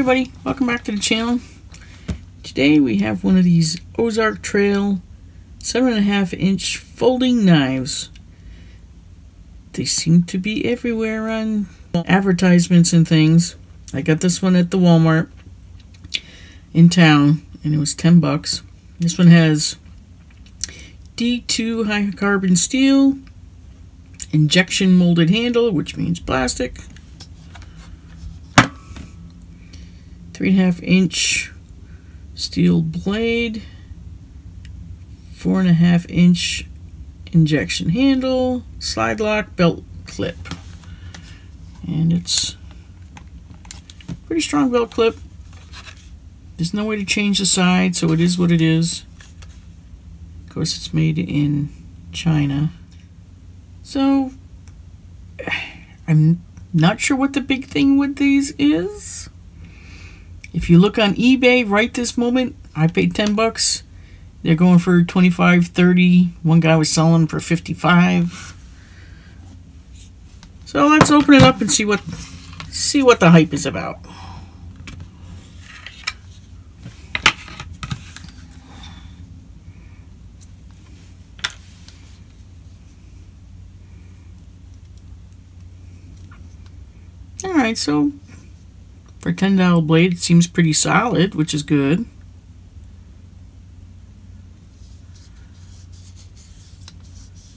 everybody, welcome back to the channel. Today we have one of these Ozark Trail 7.5 inch folding knives. They seem to be everywhere on advertisements and things. I got this one at the Walmart in town and it was 10 bucks. This one has D2 high carbon steel, injection molded handle, which means plastic, three and a half inch steel blade, four and a half inch injection handle, slide lock, belt clip. And it's pretty strong belt clip. There's no way to change the side, so it is what it is. Of course, it's made in China. So, I'm not sure what the big thing with these is. If you look on eBay right this moment, I paid 10 bucks. They're going for 25, 30. One guy was selling for 55. So let's open it up and see what see what the hype is about. Alright, so for $10 blade, it seems pretty solid, which is good.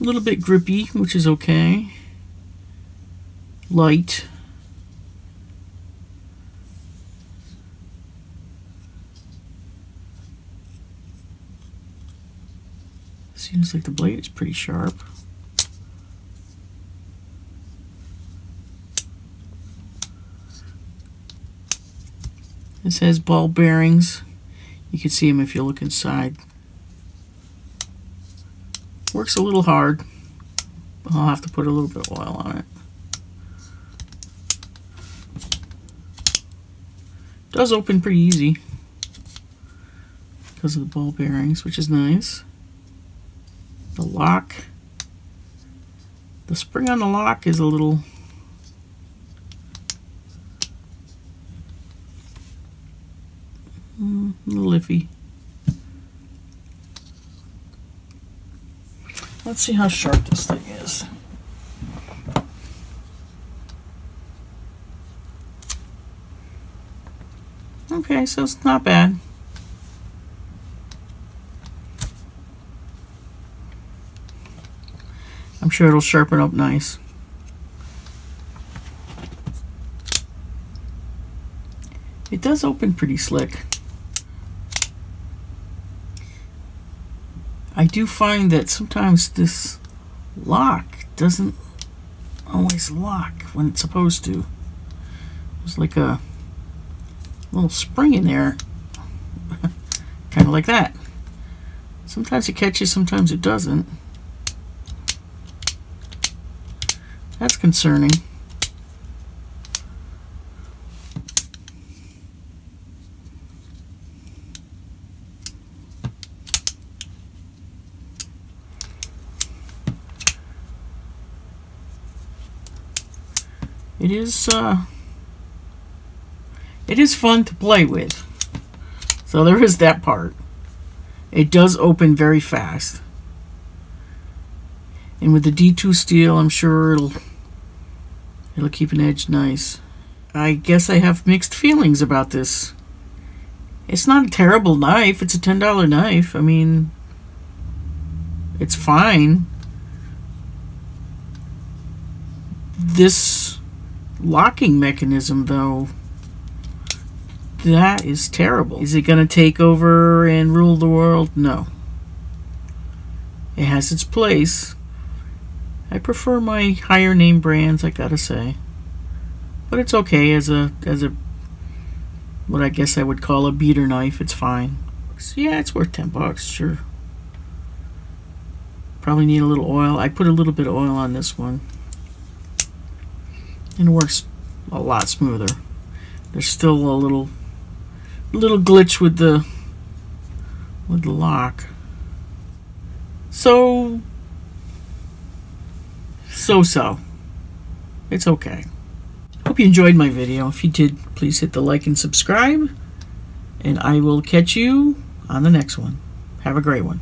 A little bit grippy, which is okay. Light. Seems like the blade is pretty sharp. This has ball bearings. You can see them if you look inside. Works a little hard. I'll have to put a little bit of oil on it. Does open pretty easy because of the ball bearings, which is nice. The lock. The spring on the lock is a little Mm, a little iffy. Let's see how sharp this thing is. Okay, so it's not bad. I'm sure it'll sharpen up nice. It does open pretty slick. I do find that sometimes this lock doesn't always lock when it's supposed to. There's like a little spring in there, kind of like that. Sometimes it catches, sometimes it doesn't. That's concerning. It is uh, it is fun to play with. So there is that part. It does open very fast. And with the D2 steel, I'm sure it'll it'll keep an edge nice. I guess I have mixed feelings about this. It's not a terrible knife. It's a $10 knife. I mean, it's fine. This locking mechanism, though, that is terrible. Is it going to take over and rule the world? No. It has its place. I prefer my higher name brands, I gotta say. But it's okay as a as a what I guess I would call a beater knife. It's fine. So yeah, it's worth ten bucks, sure. Probably need a little oil. I put a little bit of oil on this one and it works a lot smoother. There's still a little little glitch with the with the lock. So so so. It's okay. hope you enjoyed my video. If you did, please hit the like and subscribe. And I will catch you on the next one. Have a great one.